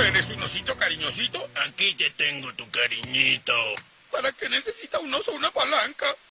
Eres un osito cariñosito? Aquí te tengo tu cariñito. ¿Para qué necesita un oso una?